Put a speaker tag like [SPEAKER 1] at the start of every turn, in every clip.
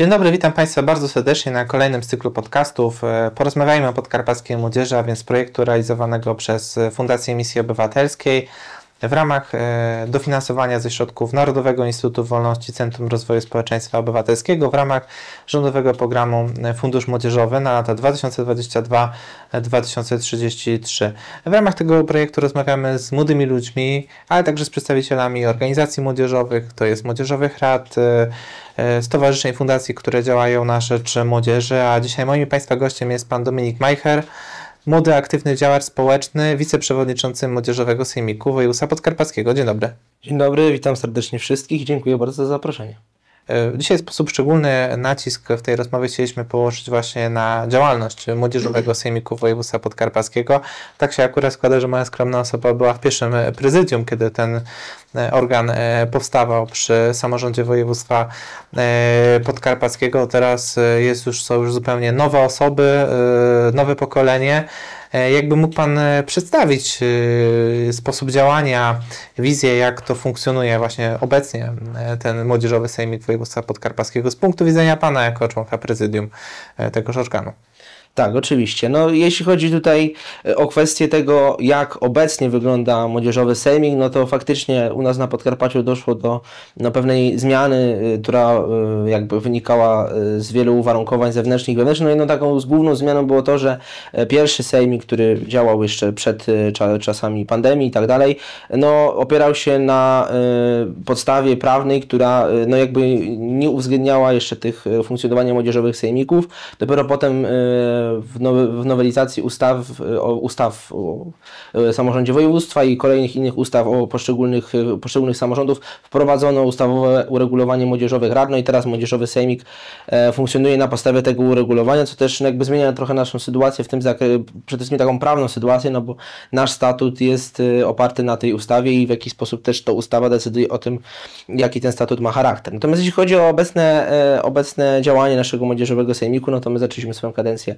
[SPEAKER 1] Dzień dobry, witam Państwa bardzo serdecznie na kolejnym cyklu podcastów. E, porozmawiajmy o podkarpackiej młodzieży, a więc projektu realizowanego przez Fundację Misji Obywatelskiej w ramach e, dofinansowania ze środków Narodowego Instytutu Wolności Centrum Rozwoju Społeczeństwa Obywatelskiego w ramach rządowego programu e, Fundusz Młodzieżowy na lata 2022-2033. W ramach tego projektu rozmawiamy z młodymi ludźmi, ale także z przedstawicielami organizacji młodzieżowych, to jest młodzieżowych rad, e, stowarzyszeń, fundacji, które działają na rzecz młodzieży, a dzisiaj moim Państwa gościem jest Pan Dominik Majcher, młody, aktywny działacz społeczny, wiceprzewodniczący Młodzieżowego Sejmiku Województwa Podkarpackiego. Dzień dobry.
[SPEAKER 2] Dzień dobry, witam serdecznie wszystkich dziękuję bardzo za zaproszenie.
[SPEAKER 1] E, dzisiaj w sposób szczególny nacisk w tej rozmowie chcieliśmy położyć właśnie na działalność Młodzieżowego Sejmiku Województwa Podkarpackiego. Tak się akurat składa, że moja skromna osoba była w pierwszym prezydium, kiedy ten e, organ e, powstawał przy samorządzie województwa podkarpackiego. Teraz jest już, są już zupełnie nowe osoby, nowe pokolenie. E, jakby mógł Pan e, przedstawić e, sposób działania, wizję, jak to funkcjonuje właśnie obecnie ten Młodzieżowy Sejmik Województwa Podkarpackiego z punktu widzenia Pana jako członka prezydium tegoż organu?
[SPEAKER 2] Tak, oczywiście. No, jeśli chodzi tutaj e, o kwestię tego, jak obecnie wygląda młodzieżowy sejmik, no to faktycznie u nas na Podkarpaciu doszło do no, pewnej zmiany, e, która e, jakby wynikała z wielu uwarunkowań zewnętrznych i wewnętrznych. No jedną taką z główną zmianą było to, że pierwszy sejmik, który działał jeszcze przed czasami pandemii i tak dalej, no opierał się na podstawie prawnej, która no jakby nie uwzględniała jeszcze tych funkcjonowania młodzieżowych sejmików. Dopiero potem w, now, w nowelizacji ustaw, o, ustaw o e, samorządzie województwa i kolejnych innych ustaw o poszczególnych, e, poszczególnych samorządów wprowadzono ustawowe uregulowanie młodzieżowych rad, no i teraz młodzieżowy sejmik e, funkcjonuje na podstawie tego uregulowania, co też jakby zmienia trochę naszą sytuację w tym zakresie, przede wszystkim taką prawną sytuację, no bo nasz statut jest oparty na tej ustawie i w jaki sposób też to ustawa decyduje o tym, jaki ten statut ma charakter. Natomiast jeśli chodzi o obecne, obecne działanie naszego młodzieżowego sejmiku, no to my zaczęliśmy swoją kadencję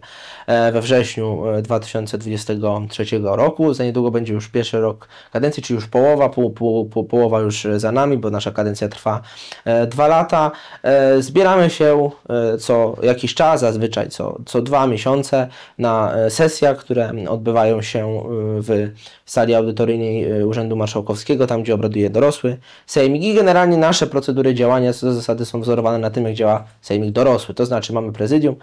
[SPEAKER 2] we wrześniu 2023 e, roku. Za niedługo będzie już pierwszy rok kadencji, czyli już połowa, pół, pół, pół, połowa już za nami, bo nasza kadencja trwa e, dwa lata. Zbieramy się co jakiś czas, zazwyczaj co, co dwa miesiące na sesjach, które odbywają się w sali audytoryjnej Urzędu Marszałkowskiego, tam gdzie obraduje dorosły sejmik i generalnie nasze procedury działania co do zasady są wzorowane na tym, jak działa sejmik dorosły. To znaczy mamy prezydium,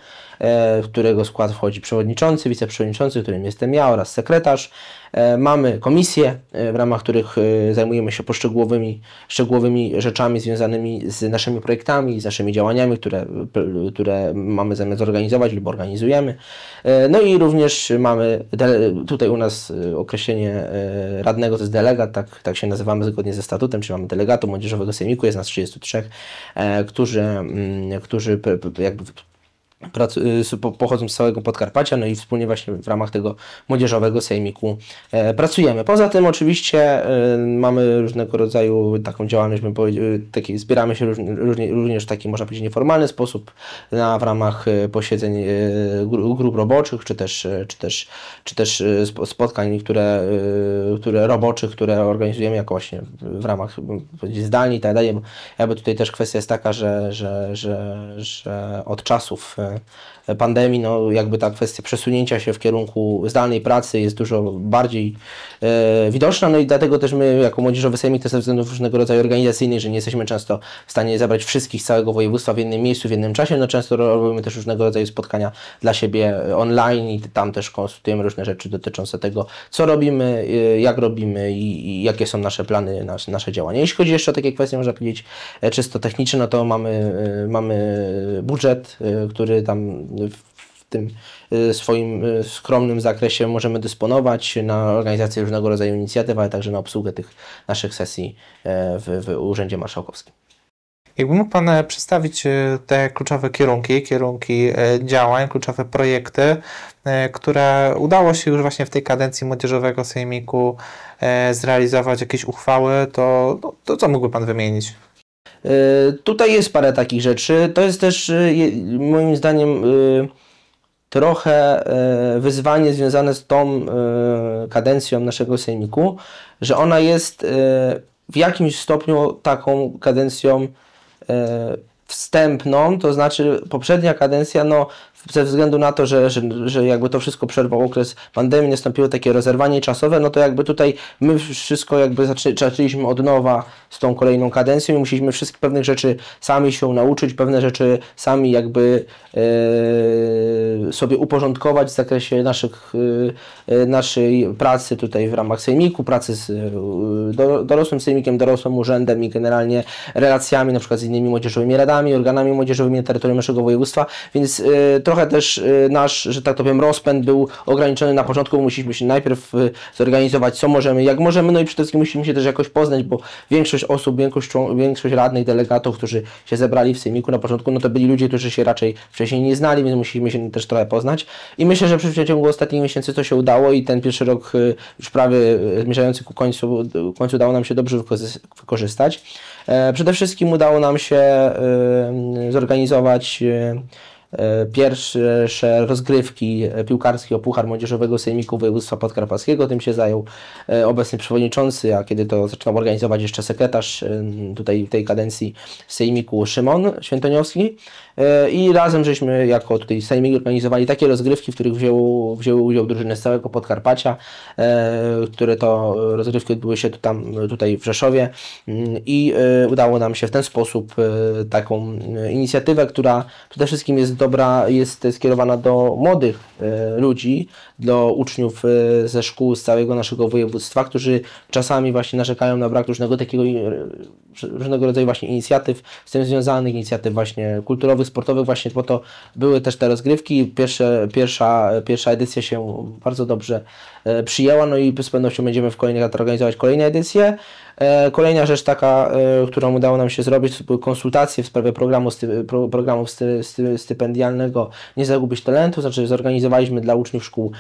[SPEAKER 2] którego skład wchodzi przewodniczący, wiceprzewodniczący, którym jestem ja oraz sekretarz. E, mamy komisje, e, w ramach których e, zajmujemy się poszczegółowymi szczegółowymi rzeczami związanymi z naszymi projektami, z naszymi działaniami, które, które mamy zamiar zorganizować lub organizujemy. No i również mamy tutaj u nas określenie radnego to jest delegat, tak, tak się nazywamy zgodnie ze statutem, czyli mamy delegatu młodzieżowego sejmiku, jest nas 33, którzy, mm, którzy jakby pochodzą z całego Podkarpacia, no i wspólnie właśnie w ramach tego młodzieżowego sejmiku e, pracujemy. Poza tym oczywiście e, mamy różnego rodzaju taką działalność, bym powiedział, taki, zbieramy się również w taki, można powiedzieć, nieformalny sposób na, w ramach e, posiedzeń grup roboczych, czy też, czy też, czy też spotkań, które, które roboczych, które organizujemy jako właśnie w ramach zdalnie i tak dalej. Jakby tutaj też kwestia jest taka, że, że, że, że od czasów pandemii, no jakby ta kwestia przesunięcia się w kierunku zdalnej pracy jest dużo bardziej e, widoczna, no i dlatego też my jako Młodzieżowy Sejmik to ze względów różnego rodzaju organizacyjnych, że nie jesteśmy często w stanie zabrać wszystkich z całego województwa w jednym miejscu, w jednym czasie, no często robimy też różnego rodzaju spotkania dla siebie online i tam też konsultujemy różne rzeczy dotyczące tego, co robimy, e, jak robimy i, i jakie są nasze plany, nasze, nasze działania. Jeśli chodzi jeszcze o takie kwestie, można powiedzieć, e, czysto techniczne, no to mamy, e, mamy budżet, który tam w tym y, swoim y, skromnym zakresie możemy dysponować na organizację różnego rodzaju inicjatyw, ale także na obsługę tych naszych sesji e, w, w Urzędzie Marszałkowskim.
[SPEAKER 1] Jakby mógł Pan e, przedstawić e, te kluczowe kierunki, kierunki działań, kluczowe projekty, które udało się już właśnie w tej kadencji Młodzieżowego Sejmiku zrealizować, jakieś uchwały, to, to, to co mógłby Pan wymienić?
[SPEAKER 2] E, tutaj jest parę takich rzeczy. To jest też e, moim zdaniem e, trochę wyzwanie związane z tą kadencją naszego sejmiku, że ona jest w jakimś stopniu taką kadencją wstępną, to znaczy poprzednia kadencja, no ze względu na to, że, że, że jakby to wszystko przerwał okres pandemii, nastąpiło takie rozerwanie czasowe, no to jakby tutaj my wszystko jakby zaczęliśmy od nowa z tą kolejną kadencją i musieliśmy wszystkich pewnych rzeczy sami się nauczyć, pewne rzeczy sami jakby e, sobie uporządkować w zakresie naszych, e, naszej pracy tutaj w ramach sejmiku, pracy z e, do, dorosłym sejmikiem, dorosłym urzędem i generalnie relacjami na przykład z innymi młodzieżowymi radami, organami młodzieżowymi na terytorium naszego województwa, więc e, trochę też y, nasz, że tak to powiem, rozpęd był ograniczony na początku, musieliśmy się najpierw y, zorganizować, co możemy, jak możemy, no i przede wszystkim musimy się też jakoś poznać, bo większość osób, większość, większość radnych, delegatów, którzy się zebrali w Sejmiku na początku, no to byli ludzie, którzy się raczej wcześniej nie znali, więc musimy się też trochę poznać. I myślę, że w przeciągu ostatnich miesięcy to się udało i ten pierwszy rok y, już prawie zmierzający ku końcu, końcu udało nam się dobrze wykorzystać. E, przede wszystkim udało nam się zorganizować pierwsze rozgrywki piłkarskie o Puchar Młodzieżowego Sejmiku Województwa Podkarpackiego. Tym się zajął e, obecny przewodniczący, a kiedy to zaczynał organizować jeszcze sekretarz e, tutaj tej kadencji Sejmiku Szymon Świętoniowski. I razem żeśmy jako tutaj Sejmik organizowali takie rozgrywki, w których wzięło, wzięły udział drużyny z całego Podkarpacia, które to rozgrywki odbyły się tam, tutaj w Rzeszowie mm, i udało nam się w ten sposób taką inicjatywę, która przede wszystkim jest dobra, jest skierowana do młodych e, ludzi, do uczniów e, ze szkół z całego naszego województwa, którzy czasami właśnie narzekają na brak różnego takiego różnego rodzaju właśnie inicjatyw z tym związanych, inicjatyw właśnie kulturowych, sportowych, właśnie po to były też te rozgrywki. Pierwsze, pierwsza, pierwsza edycja się bardzo dobrze e, przyjęła, no i z pewnością będziemy w kolejnych latach organizować kolejne edycje. E, kolejna rzecz taka, e, którą udało nam się zrobić, to były konsultacje w sprawie programu, programu stypendialnego Nie Zagubić Talentu, znaczy zorganizowaliśmy dla uczniów szkół,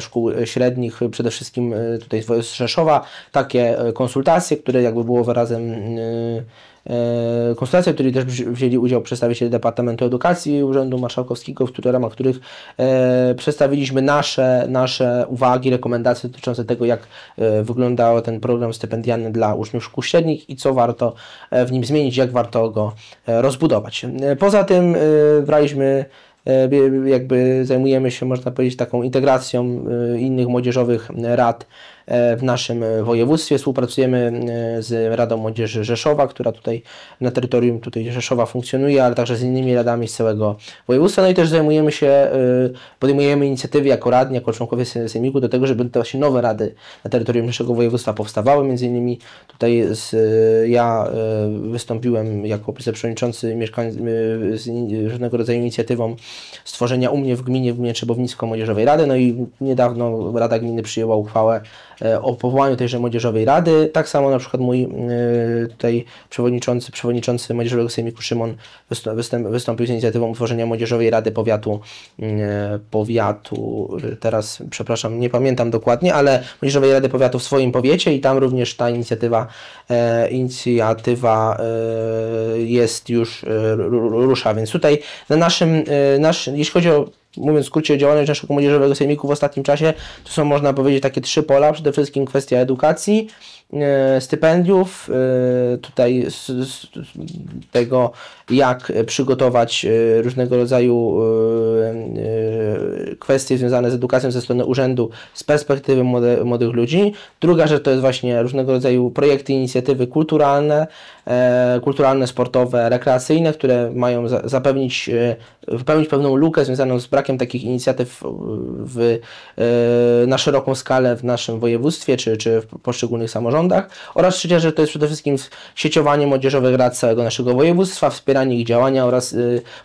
[SPEAKER 2] szkół średnich, przede wszystkim tutaj z Rzeszowa, takie konsultacje, które jakby było wyrazem E, konsultacja, w której też wzięli udział przedstawiciele Departamentu Edukacji Urzędu Marszałkowskiego, w ramach których e, przedstawiliśmy nasze, nasze uwagi, rekomendacje dotyczące tego, jak e, wyglądał ten program stypendialny dla uczniów szkół średnich i co warto w nim zmienić, jak warto go rozbudować. Poza tym braliśmy jakby zajmujemy się, można powiedzieć, taką integracją innych młodzieżowych rad E, w naszym województwie. Współpracujemy e, z Radą Młodzieży Rzeszowa, która tutaj na terytorium tutaj Rzeszowa funkcjonuje, ale także z innymi radami z całego województwa. No i też zajmujemy się, e, podejmujemy inicjatywy jako radni, jako członkowie Sejmiku do tego, żeby te właśnie nowe rady na terytorium naszego województwa powstawały. Między innymi tutaj z, ja wystąpiłem jako wiceprzewodniczący z różnego rodzaju inicjatywą stworzenia u mnie w gminie, w gminie Trzebownicko Młodzieżowej Rady. No i niedawno Rada Gminy przyjęła uchwałę E, o powołaniu tejże Młodzieżowej Rady. Tak samo na przykład mój e, tutaj przewodniczący, przewodniczący Młodzieżowego Sejmiku Szymon wystąpił z inicjatywą utworzenia Młodzieżowej Rady Powiatu, e, powiatu, teraz przepraszam, nie pamiętam dokładnie, ale Młodzieżowej Rady Powiatu w swoim powiecie i tam również ta inicjatywa, inicjatywa jest już rusza, więc tutaj na naszym, nasz, jeśli chodzi o mówiąc w skrócie, działalność naszego młodzieżowego sejmiku w ostatnim czasie, to są można powiedzieć takie trzy pola. Przede wszystkim kwestia edukacji, e, stypendiów, e, tutaj tego jak przygotować e, różnego rodzaju kwestie związane z edukacją ze strony urzędu z perspektywy młodych ludzi. Druga rzecz to jest właśnie różnego rodzaju projekty, inicjatywy kulturalne, kulturalne, sportowe, rekreacyjne, które mają zapewnić, wypełnić pewną lukę związaną z brakiem takich inicjatyw w, na szeroką skalę w naszym województwie czy, czy w poszczególnych samorządach. Oraz trzecia rzecz to jest przede wszystkim sieciowanie młodzieżowych rad całego naszego województwa, wspieranie ich działania oraz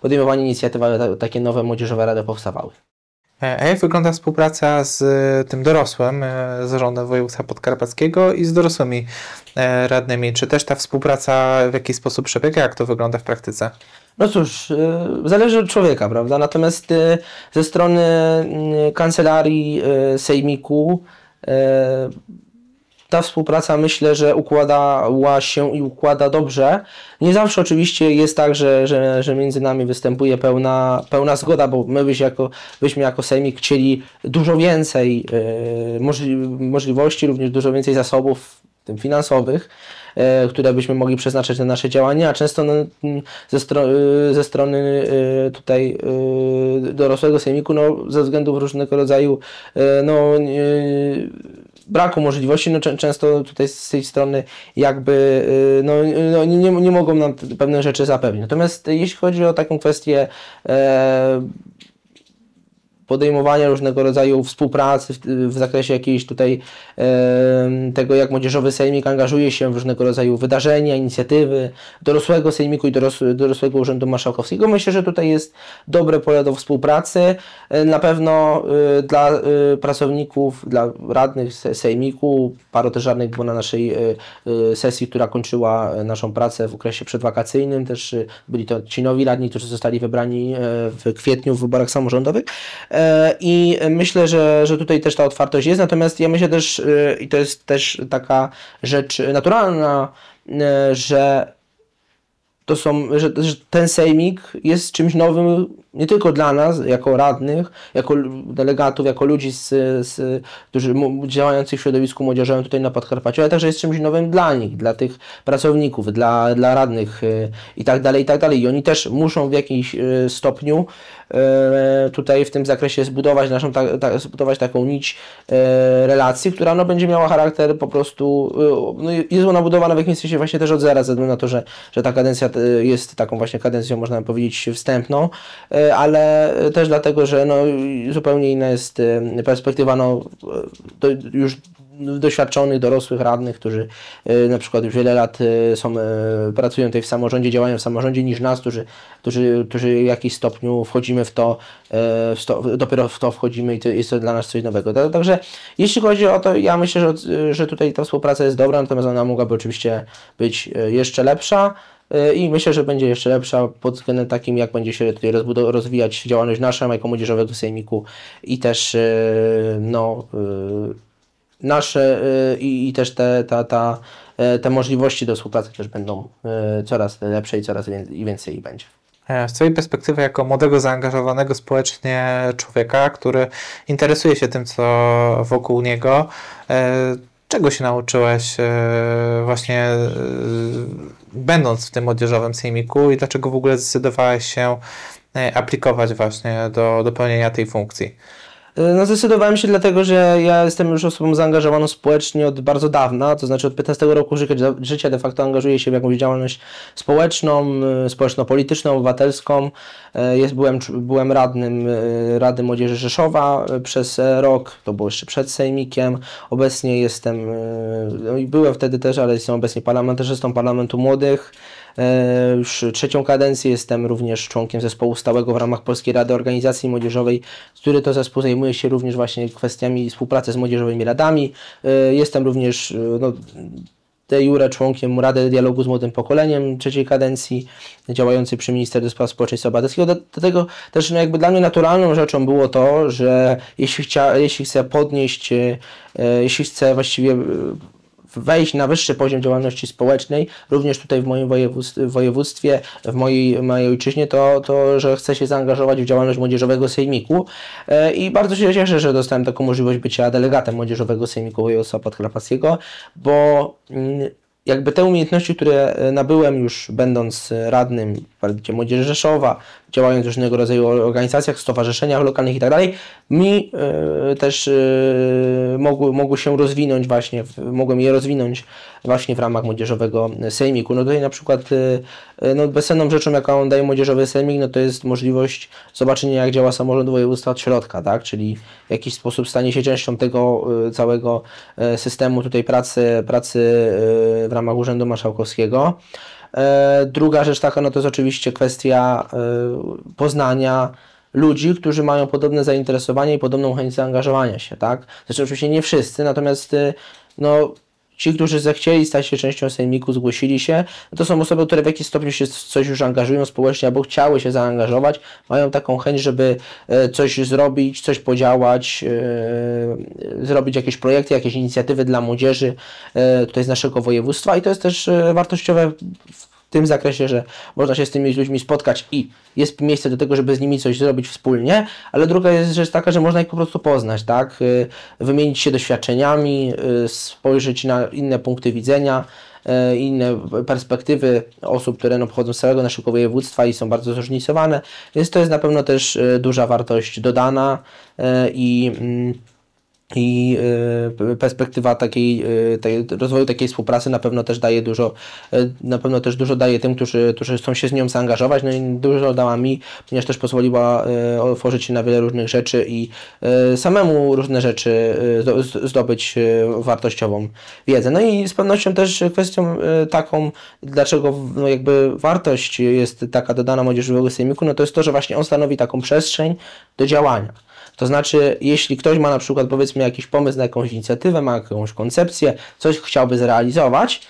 [SPEAKER 2] podejmowanie inicjatyw, takie nowe młodzieżowe rady powstawały.
[SPEAKER 1] E, a jak wygląda współpraca z tym dorosłym e, zarządem województwa podkarpackiego i z dorosłymi e, radnymi? Czy też ta współpraca w jakiś sposób przebiega? Jak to wygląda w praktyce?
[SPEAKER 2] No cóż, zależy od człowieka, prawda? Natomiast ze strony kancelarii Sejmiku ta współpraca myślę, że układała się i układa dobrze. Nie zawsze oczywiście jest tak, że, że, że między nami występuje pełna, pełna zgoda, bo my byśmy jako, byśmy jako Sejmik chcieli dużo więcej yy, możli możliwości, również dużo więcej zasobów tym finansowych, e, które byśmy mogli przeznaczyć na nasze działania, a często no, ze, stro, e, ze strony tutaj dorosłego sejmiku, no, ze względów różnego rodzaju no, braku możliwości, no, często tutaj z tej strony jakby no, no, nie, nie mogą nam pewne rzeczy zapewnić. Natomiast jeśli chodzi o taką kwestię e, podejmowania różnego rodzaju współpracy w, w zakresie jakiejś tutaj e, tego, jak młodzieżowy sejmik angażuje się w różnego rodzaju wydarzenia, inicjatywy dorosłego sejmiku i dorosłe, dorosłego urzędu marszałkowskiego. Myślę, że tutaj jest dobre pole do współpracy. E, na pewno e, dla e, pracowników, dla radnych sejmiku, paru też radnych było na naszej e, e, sesji, która kończyła naszą pracę w okresie przedwakacyjnym. Też byli to ci nowi radni, którzy zostali wybrani w kwietniu w wyborach samorządowych. E, I myślę, że, że tutaj też ta otwartość jest, natomiast ja myślę też, e, i to jest też taka rzecz naturalna, e, że to są, że, że, ten sejmik jest czymś nowym nie tylko dla nas, jako radnych, jako delegatów, jako ludzi, z, z, którzy działających w środowisku młodzieżowym tutaj na Podkarpaciu, ale także jest czymś nowym dla nich, dla tych pracowników, dla, dla radnych i tak dalej, i tak dalej. I oni też muszą w jakimś stopniu E, tutaj w tym zakresie zbudować naszą, ta, ta, zbudować taką nić relacji, która no, będzie miała charakter po prostu, no, jest ona budowana w jakimś sensie właśnie też od zera, ze względu na to, że, że ta kadencja jest taką właśnie kadencją, można powiedzieć, wstępną, ale też dlatego, że no, zupełnie inna jest perspektywa no, już doświadczonych, dorosłych radnych, którzy e, na przykład już wiele lat e, są, e, pracują tutaj w samorządzie, działają w samorządzie, niż nas, którzy, którzy, którzy w jakimś stopniu wchodzimy w to, w dopiero w to wchodzimy i to jest to dla nas coś nowego. Także jeśli chodzi o to, ja myślę, że, że tutaj ta współpraca jest dobra, natomiast ona mogłaby oczywiście być jeszcze lepsza i myślę, że będzie jeszcze lepsza pod względem takim, jak będzie się tutaj rozwijać działalność nasza jako młodzieżowego sejmiku i też no nasze y, i, i też te, ta, ta, e, te możliwości do współpracy też będą e, coraz lepsze i coraz więcej, ich będzie.
[SPEAKER 1] E, z Twojej perspektywy, jako młodego, zaangażowanego społecznie człowieka, który interesuje się tym, co wokół niego, czego się nauczyłeś właśnie będąc w tym młodzieżowym sejmiku i dlaczego w ogóle zdecydowałeś się aplikować właśnie do, do pełnienia tej funkcji?
[SPEAKER 2] E, no zdecydowałem się dlatego, że ja jestem już osobą zaangażowaną społecznie od bardzo dawna, to znaczy od 15 roku życia de facto angażuję się w jakąś działalność społeczną, e, społeczno-polityczną, obywatelską. E, jest, byłem, byłem radnym Rady Młodzieży Rzeszowa przez rok, to było jeszcze przed Sejmikiem. Obecnie jestem, no byłem wtedy też, ale jestem obecnie parlamentarzystą Parlamentu Młodych. E, już trzecią kadencję jestem również członkiem zespołu stałego w ramach Polskiej Rady Organizacji Młodzieżowej, który to zespół zajmuje się również właśnie kwestiami współpracy z młodzieżowymi radami. E, jestem również e, no, de jure członkiem Rady Dialogu z Młodym Pokoleniem trzeciej kadencji, działającej przy Ministerstwie Spraw Społeczeństwa Obywatelskiego. Do, do, tego też no jakby dla mnie naturalną rzeczą było to, że jeśli, chcia, jeśli chcę podnieść, jeśli chcę właściwie wejść na wyższy poziom działalności społecznej, również tutaj w moim województwie, w mojej, mojej ojczyźnie, to, to, że chcę się zaangażować w działalność Młodzieżowego Sejmiku. E, i bardzo się cieszę, że dostałem taką możliwość bycia delegatem Młodzieżowego Sejmiku Województwa Podkarpackiego, bo mm, jakby te umiejętności, które e, nabyłem już będąc radnym w Parlamencie Młodzieży Rzeszowa, działając w różnego rodzaju organizacjach, stowarzyszeniach lokalnych i tak mi e, też e, mogły, mogły się rozwinąć właśnie, mogłem je rozwinąć właśnie w ramach Młodzieżowego Sejmiku. No tutaj na przykład no bezcenną rzeczą, jaką daje Młodzieżowy Sejmik, no to jest możliwość zobaczenia, jak działa samorząd województwa od środka, tak? czyli w jakiś sposób stanie się częścią tego całego systemu tutaj pracy, pracy w ramach Urzędu Marszałkowskiego. E, druga rzecz taka, no to jest oczywiście kwestia poznania ludzi, którzy mają podobne zainteresowanie i podobną chęć zaangażowania się, tak? Znaczy oczywiście nie wszyscy, natomiast no, ci, którzy zechcieli stać się częścią sejmiku, zgłosili się, no to są osoby, które w jakiś stopniu się coś już angażują społecznie albo chciały się zaangażować, mają taką chęć, żeby coś zrobić, coś podziałać, zrobić jakieś projekty, jakieś inicjatywy dla młodzieży tutaj z naszego województwa. I to jest też wartościowe tym zakresie, że można się z tymi ludźmi spotkać i jest miejsce do tego, żeby z nimi coś zrobić wspólnie, ale druga jest rzecz taka, że można ich po prostu poznać, tak? Y, wymienić się doświadczeniami, y, spojrzeć na inne punkty widzenia, y, inne perspektywy osób, które no, pochodzą z całego naszego województwa i są bardzo zróżnicowane, więc to jest na pewno też duża wartość dodana i mm, i y, perspektywa takiej, y, tej, rozwoju takiej współpracy na pewno też daje dużo, y, na pewno też dużo daje tym, którzy, którzy chcą się z nią zaangażować, no i dużo dała mi, ponieważ też pozwoliła otworzyć się na wiele różnych rzeczy i samemu różne rzeczy zdobyć wartościową wiedzę. No i z pewnością też kwestią taką, dlaczego no jakby wartość jest taka dodana młodzieżowego sejmiku, no to jest to, że właśnie on stanowi taką przestrzeń do działania. To znaczy, jeśli ktoś ma na przykład powiedzmy jakiś pomysł na jakąś inicjatywę, ma jakąś koncepcję, coś chciałby zrealizować,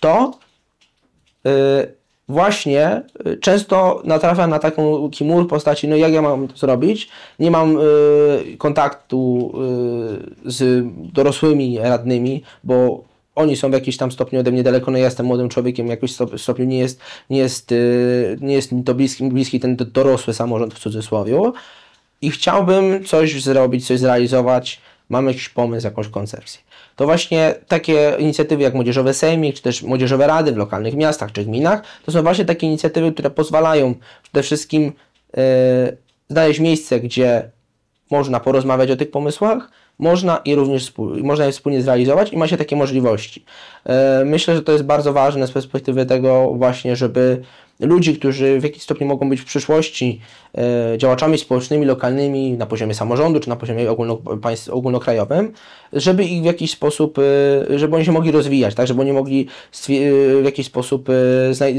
[SPEAKER 2] to yy, właśnie y, często natrafia na taką kimur postaci, no jak ja mam to zrobić? Nie mam y, kontaktu y, z dorosłymi radnymi, bo oni są w jakimś tam stopniu ode mnie daleko, no ja jestem młodym człowiekiem, w jakimś stopniu nie jest, nie jest, nie jest to bliski, bliski ten dorosły samorząd w cudzysłowie i chciałbym coś zrobić, coś zrealizować, mam jakiś pomysł, jakąś koncepcję. To właśnie takie inicjatywy jak Młodzieżowe Sejmik, czy też Młodzieżowe Rady w lokalnych miastach czy gminach, to są właśnie takie inicjatywy, które pozwalają przede wszystkim yy, znaleźć miejsce, gdzie można porozmawiać o tych pomysłach, można i również można je wspólnie zrealizować i ma się takie możliwości. Yy, myślę, że to jest bardzo ważne z perspektywy tego właśnie, żeby ludzi, którzy w jakiś stopniu mogą być w przyszłości e, działaczami społecznymi, lokalnymi na poziomie samorządu czy na poziomie ogólnokrajowym, żeby ich w jakiś sposób, e, żeby oni się mogli rozwijać, tak, żeby oni mogli e, w jakiś sposób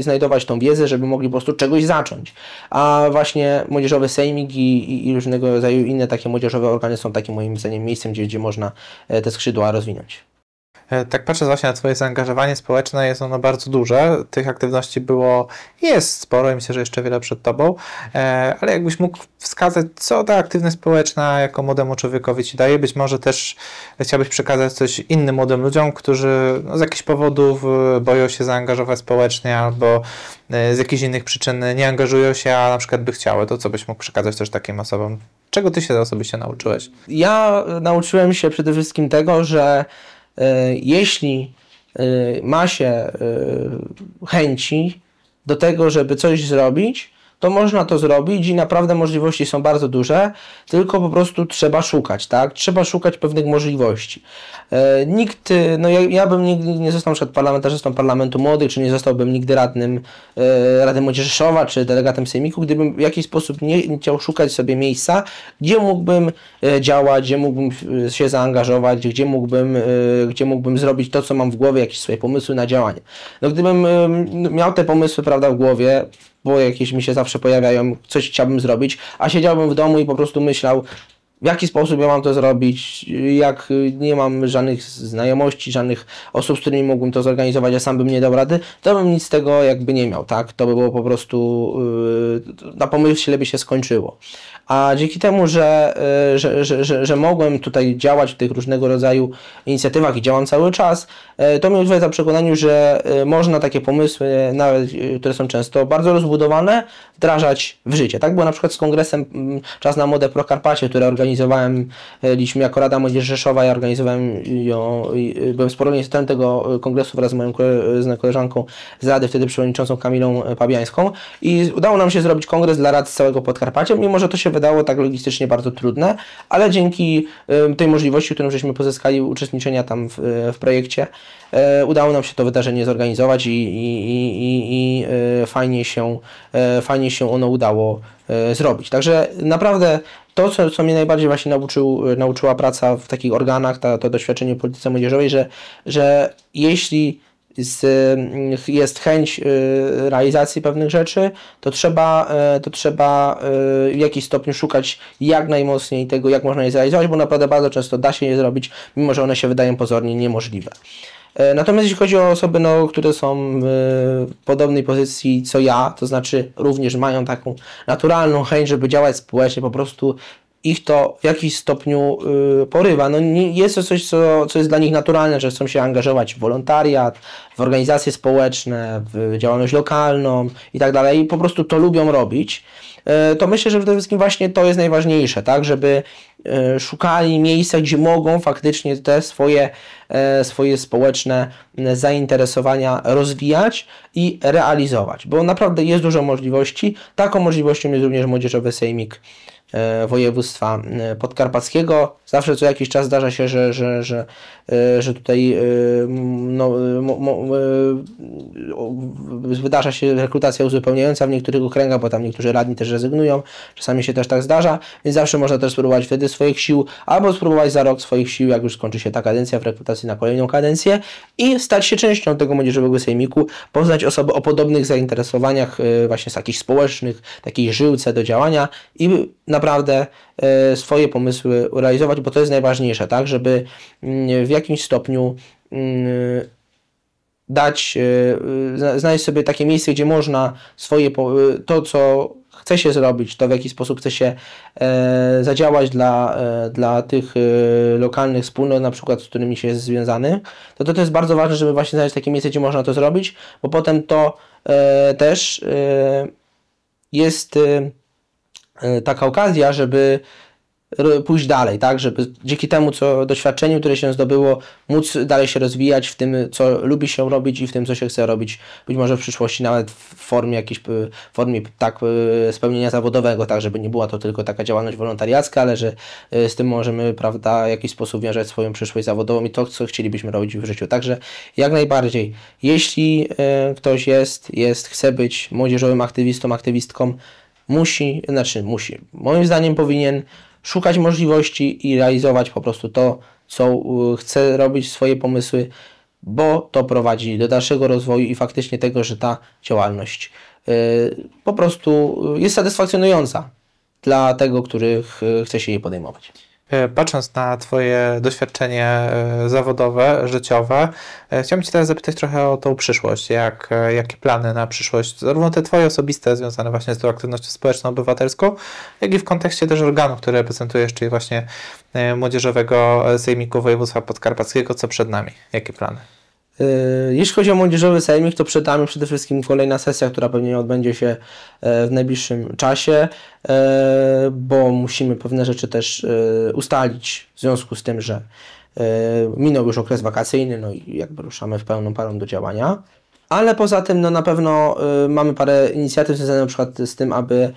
[SPEAKER 2] znajdować tą wiedzę, żeby mogli po prostu czegoś zacząć. A właśnie młodzieżowy sejmik i, i, i różnego rodzaju inne takie młodzieżowe organy są takim moim zdaniem miejscem, gdzie, gdzie można te skrzydła rozwinąć.
[SPEAKER 1] E, tak patrzę właśnie na Twoje zaangażowanie społeczne, jest ono bardzo duże. Tych aktywności było, jest sporo i myślę, że jeszcze wiele przed Tobą, e, ale jakbyś mógł wskazać, co ta aktywność społeczna jako młodemu człowiekowi Ci daje? Być może też chciałbyś przekazać coś innym młodym ludziom, którzy no, z jakichś powodów e, boją się zaangażować społecznie albo z jakichś innych przyczyn nie angażują się, a na przykład by chciały. To co byś mógł przekazać też takim osobom? Czego Ty się osobiście nauczyłeś?
[SPEAKER 2] Ja nauczyłem się przede wszystkim tego, że jeśli e, ma się e, chęci do tego, żeby coś zrobić, to można to zrobić i naprawdę możliwości są bardzo duże, tylko po prostu trzeba szukać, tak? Trzeba szukać pewnych możliwości. E, nikt, no ja, ja bym nigdy nie został przykład parlamentarzystą Parlamentu Młodych, czy nie zostałbym nigdy radnym e, Rady Młodzieży Rzeszowa, czy delegatem Sejmiku, gdybym w jakiś sposób nie, chciał szukać sobie miejsca, gdzie mógłbym e, działać, gdzie mógłbym się zaangażować, gdzie mógłbym, e, gdzie mógłbym zrobić to, co mam w głowie, jakieś swoje pomysły na działanie. No gdybym e, miał te pomysły, prawda, w głowie, bo jakieś mi się zawsze pojawiają, coś chciałbym zrobić, a siedziałbym w domu i po prostu myślał, w jaki sposób ja mam to zrobić, jak nie mam żadnych znajomości, żadnych osób, z którymi mógłbym to zorganizować, a sam bym nie dał rady, to bym nic z tego jakby nie miał, tak? To by było po prostu, yy, na pomyśle by się skończyło. A dzięki temu, że, y, że, że, że, że mogłem tutaj działać w tych różnego rodzaju inicjatywach i działam cały czas, y, to mnie utwierdza przekonaniu, że y, można takie pomysły, nawet które są często bardzo rozbudowane, wdrażać w życie. Tak było na przykład z kongresem mm, Czas na Modę Pro Karpacie, który organizowałem, jako Rada Młodzieży Rzeszowa, ja organizowałem ją, byłem współorganizatorem tego kongresu wraz z moją koleżanką z Rady, wtedy przewodniczącą Kamilą Pabiańską i udało nam się zrobić kongres dla rad z całego Podkarpacia, mimo że to się wydało tak logistycznie bardzo trudne, ale dzięki tej możliwości, którą żeśmy pozyskali uczestniczenia tam w, w projekcie, e, udało nam się to wydarzenie zorganizować i, i, i, i e, fajnie, się, e, fajnie się ono udało zrobić. Także naprawdę to, co, co mnie najbardziej właśnie nauczył, nauczyła praca w takich organach, ta, to doświadczenie w polityce młodzieżowej, że, że jeśli z, mm, jest chęć y, realizacji pewnych rzeczy, to trzeba, y, to trzeba y, w jakiś stopniu szukać jak najmocniej tego, jak można je zrealizować, bo naprawdę bardzo często da się je zrobić, mimo że one się wydają pozornie niemożliwe. E, natomiast jeśli chodzi o osoby, no, które są w podobnej pozycji co ja, to znaczy również mają taką naturalną chęć, żeby działać społecznie, po prostu ich to w jakiś stopniu y, porywa. No, nie, jest to coś, co, co jest dla nich naturalne, że chcą się angażować w wolontariat, w organizacje społeczne, w działalność lokalną i tak dalej. I po prostu to lubią robić. Y, to myślę, że przede wszystkim właśnie to jest najważniejsze, tak, żeby y, szukali miejsca, gdzie mogą faktycznie te swoje, y, swoje społeczne zainteresowania rozwijać i realizować, bo naprawdę jest dużo możliwości. Taką możliwością jest również Młodzieżowy Sejmik województwa e, podkarpackiego. Zawsze co jakiś czas zdarza się, że, że, że, e, że tutaj no, wydarza się rekrutacja uzupełniająca w niektórych okręgach, bo tam niektórzy radni też rezygnują. Czasami się też tak zdarza, więc zawsze można też spróbować wtedy swoich sił, albo spróbować za rok swoich sił, jak już skończy się ta kadencja, w rekrutacji na kolejną kadencję i stać się częścią tego młodzieżowego sejmiku, poznać osoby o podobnych zainteresowaniach właśnie z takich społecznych, takiej żyłce do działania i na naprawdę e, swoje pomysły realizować, bo to jest najważniejsze, tak, żeby mm, w jakimś stopniu mm, dać, e, znaleźć sobie takie miejsce, gdzie można swoje, to co chce się zrobić, to w jaki sposób chce się e, zadziałać dla, dla tych lokalnych wspólnot, na przykład z którymi się jest związany, to, to to jest bardzo ważne, żeby właśnie znaleźć takie miejsce, gdzie można to zrobić, bo potem to też jest E, taka okazja, żeby pójść dalej, tak, żeby dzięki temu, co doświadczeniu, które się zdobyło, móc dalej się rozwijać w tym, co lubi się robić i w tym, co się chce robić, być może w przyszłości nawet w formie jakiejś, formie tak e, spełnienia zawodowego, tak, żeby nie była to tylko taka działalność wolontariacka, ale że e, z tym możemy, prawda, w jakiś sposób wiązać swoją przyszłość zawodową i to, co chcielibyśmy robić w życiu. Także jak najbardziej, jeśli ktoś jest, jest, chce być młodzieżowym aktywistą, aktywistką, musi, znaczy musi, moim zdaniem powinien szukać możliwości i realizować po prostu to, co y, chce robić, swoje pomysły, bo to prowadzi do dalszego rozwoju i faktycznie tego, że ta działalność y, po prostu jest satysfakcjonująca dla tego, który chce się jej podejmować.
[SPEAKER 1] E, patrząc na Twoje doświadczenie e, zawodowe, życiowe, e, chciałbym Cię teraz zapytać trochę o tą przyszłość. Jak, jakie plany na przyszłość, zarówno te Twoje osobiste, związane właśnie z tą aktywnością społeczną, obywatelską, jak i w kontekście też organu, który reprezentujesz, czyli właśnie Młodzieżowego Sejmiku Województwa Podkarpackiego, co przed nami? Jakie plany?
[SPEAKER 2] Yy, jeśli chodzi o młodzieżowy sejmik, to przed nami przede wszystkim kolejna sesja, która pewnie odbędzie się e, w najbliższym czasie, e, bo musimy pewne rzeczy też e, ustalić w związku z tym, że minął już okres wakacyjny, no i jakby ruszamy w pełną parą do działania. Ale poza tym no na pewno mamy parę inicjatyw związanych na przykład z tym, aby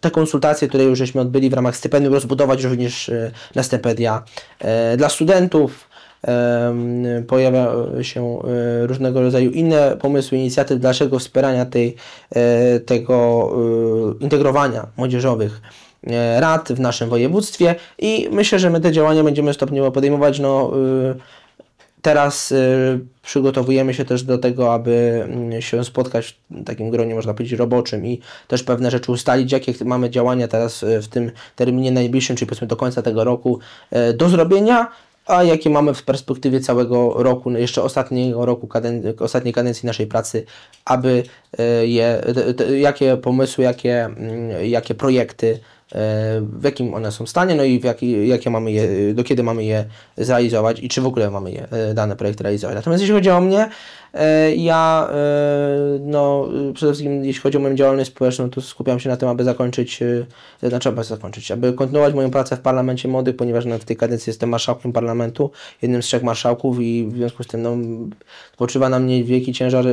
[SPEAKER 2] te konsultacje, które już żeśmy odbyli w ramach stypendium, rozbudować również na stypendia dla studentów, pojawia się e, różnego rodzaju inne pomysły, inicjatywy dalszego wspierania tej, e, tego e, integrowania młodzieżowych rad w naszym województwie i myślę, że my te działania będziemy stopniowo podejmować. No, teraz przygotowujemy się też do tego, aby mm, się spotkać w takim gronie, można powiedzieć, roboczym i też pewne rzeczy ustalić, jakie mamy działania teraz w tym terminie najbliższym, czyli powiedzmy do końca tego roku do zrobienia, a jakie mamy w perspektywie całego roku, no jeszcze ostatniego roku, kaden ostatniej kadencji naszej pracy, aby e, je, jakie pomysły, jakie, mm, jakie projekty, e, w jakim one są stanie, no i w jaki, jakie mamy je, do kiedy mamy je zrealizować i czy w ogóle mamy je, e, dane projekty realizować. Natomiast jeśli chodzi o mnie, ja, e, no, przede wszystkim jeśli chodzi o moją działalność społeczną, to skupiam się na tym, aby zakończyć, e, znaczy, aby zakończyć, aby kontynuować moją pracę w Parlamencie Młodych, ponieważ w tej kadencji jestem marszałkiem parlamentu, jednym z trzech marszałków i w związku z tym, no, spoczywa na mnie wielki ciężar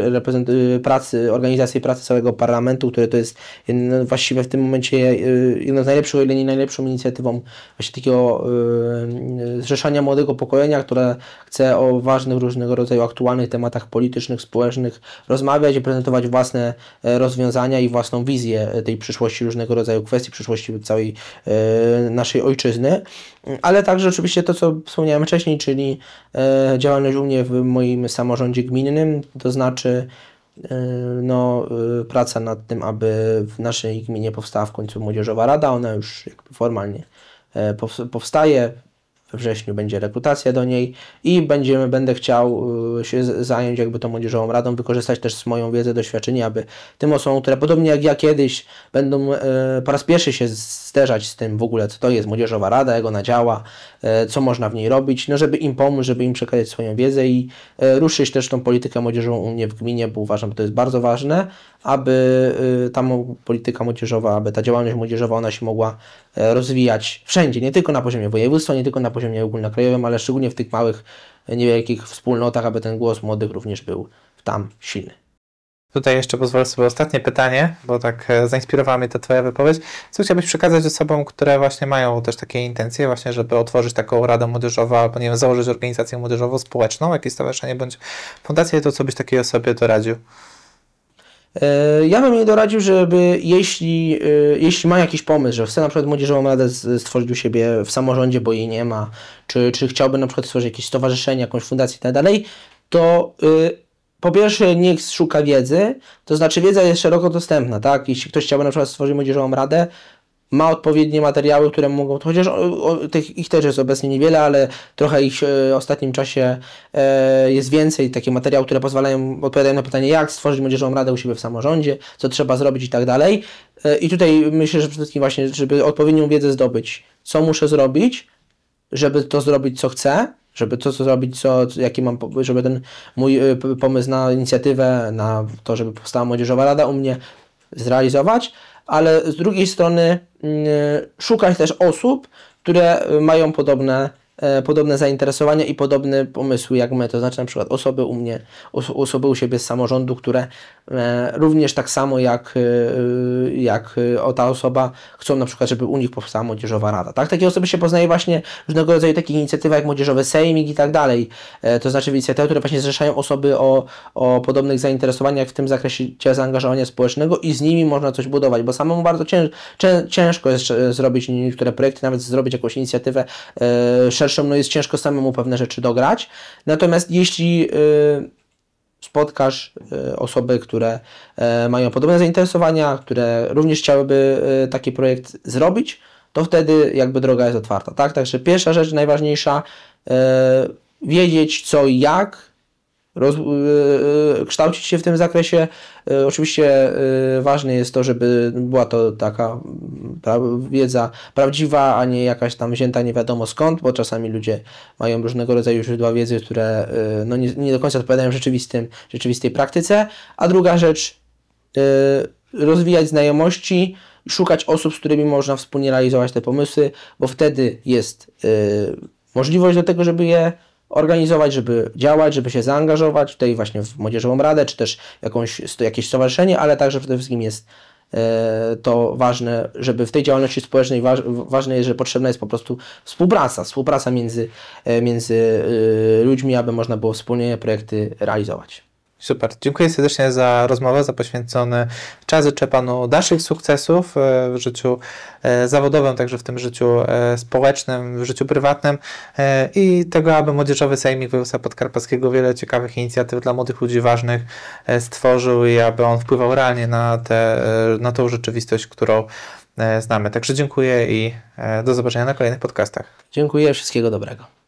[SPEAKER 2] pracy, organizacji pracy całego parlamentu, który to jest jedno, właściwie w tym momencie jedną z najlepszych, o ile nie najlepszą inicjatywą właśnie takiego zrzeszania młodego pokolenia, które chce o ważnych różnego rodzaju aktualnych tematach politycznych politycznych, społecznych rozmawiać i prezentować własne e, rozwiązania i własną wizję tej przyszłości różnego rodzaju kwestii, przyszłości całej e, naszej ojczyzny, ale także oczywiście to, co wspomniałem wcześniej, czyli e, działalność u mnie w moim samorządzie gminnym, to znaczy no, praca nad tym, aby w naszej gminie powstała w końcu Młodzieżowa Rada. Ona już formalnie powstaje we wrześniu będzie rekrutacja do niej i będziemy, będę chciał y, się zająć jakby tą młodzieżową radą, wykorzystać też moją wiedzę, doświadczenie, aby tym osobom, które podobnie jak ja kiedyś będą y, po raz pierwszy się zderzać z tym w ogóle, co to jest młodzieżowa rada, jak ona działa, y, co można w niej robić, no żeby im pomóc, żeby im przekazać swoją wiedzę i ruszyć też tą politykę młodzieżową u mnie w gminie, bo uważam, że to jest bardzo ważne, aby ta polityka młodzieżowa, aby ta działalność młodzieżowa, ona się mogła rozwijać wszędzie, nie tylko na poziomie województwa, nie tylko na poziomie ogólnokrajowym, ale szczególnie w tych małych, niewielkich wspólnotach, aby ten głos młodych również był tam silny.
[SPEAKER 1] Tutaj jeszcze pozwolę sobie ostatnie pytanie, bo tak e, zainspirowała mnie ta Twoja wypowiedź. Co chciałbyś przekazać osobom, które właśnie mają też takie intencje, właśnie, żeby otworzyć taką radę młodzieżową, albo nie wiem, założyć organizację młodzieżową społeczną, jakieś stowarzyszenie bądź fundację, to co byś takiej osobie doradził?
[SPEAKER 2] E, ja bym jej doradził, żeby jeśli, e, jeśli ma jakiś pomysł, że chce na przykład młodzieżową radę stworzyć u siebie w samorządzie, bo jej nie ma, czy, czy chciałby na przykład stworzyć jakieś stowarzyszenie, jakąś fundację i tak dalej, to y, po pierwsze niech szuka wiedzy, to znaczy wiedza jest szeroko dostępna, tak? Jeśli ktoś chciałby na przykład stworzyć młodzieżową radę, ma odpowiednie materiały, które mogą, chociaż o, o, tych, ich też jest obecnie niewiele, ale trochę ich e, w ostatnim czasie e, jest więcej, takie materiały, które pozwalają, odpowiadają na pytanie, jak stworzyć młodzieżową radę u siebie w samorządzie, co trzeba zrobić i tak dalej. E, I tutaj myślę, że przede wszystkim właśnie, żeby odpowiednią wiedzę zdobyć, co muszę zrobić, żeby to zrobić, co chcę, żeby to, co zrobić, co, jaki mam, żeby ten mój e, pomysł na inicjatywę, na to, żeby powstała młodzieżowa rada u mnie zrealizować, ale z drugiej strony mm, szukać też osób, które mają podobne podobne zainteresowania i podobne pomysły jak my, to znaczy na przykład osoby u mnie, osoby u siebie z samorządu, które e, również tak samo jak, e, jak ta osoba chcą na przykład, żeby u nich powstała młodzieżowa rada. Tak? Takie osoby się poznaje właśnie w różnego rodzaju takich inicjatywach jak młodzieżowy sejmik i tak dalej. To znaczy inicjatywy, które właśnie zrzeszają osoby o, o podobnych zainteresowaniach w tym zakresie zaangażowania społecznego i z nimi można coś budować, bo samemu bardzo cięż, ciężko jest zrobić niektóre projekty, nawet zrobić jakąś inicjatywę szerszą, no jest ciężko samemu pewne rzeczy dograć. Natomiast jeśli y, spotkasz y, osoby, które y, mają podobne zainteresowania, które również chciałyby taki projekt zrobić, to wtedy jakby droga jest otwarta, tak? Także pierwsza rzecz, najważniejsza, wiedzieć co i jak, roz, yy, kształcić się w tym zakresie. Yy, oczywiście ważne jest to, żeby była to taka wiedza prawdziwa, a nie jakaś tam wzięta nie wiadomo skąd, bo czasami ludzie mają różnego rodzaju źródła wiedzy, które no nie, nie do końca odpowiadają rzeczywistym, rzeczywistej praktyce. A druga rzecz, rozwijać znajomości, szukać osób, z którymi można wspólnie realizować te pomysły, bo wtedy jest możliwość do tego, żeby je organizować, żeby działać, żeby się zaangażować tutaj właśnie w Młodzieżową Radę, czy też jakąś, jakieś stowarzyszenie, ale także przede wszystkim jest e, to ważne, żeby w tej działalności społecznej ważne jest, że potrzebna jest po prostu współpraca, współpraca między, e, między e, ludźmi, aby można było wspólnie projekty realizować.
[SPEAKER 1] Super. Dziękuję serdecznie za rozmowę, za poświęcony czas. Życzę Panu dalszych sukcesów e, w życiu e, zawodowym, także w tym życiu e, społecznym, w życiu prywatnym i tego, aby Młodzieżowy Sejmik Województwa Podkarpackiego wiele ciekawych inicjatyw dla młodych ludzi ważnych stworzył i aby on wpływał realnie na, te, na tą rzeczywistość, którą znamy. Także dziękuję i do zobaczenia na kolejnych podcastach.
[SPEAKER 2] Dziękuję, wszystkiego dobrego.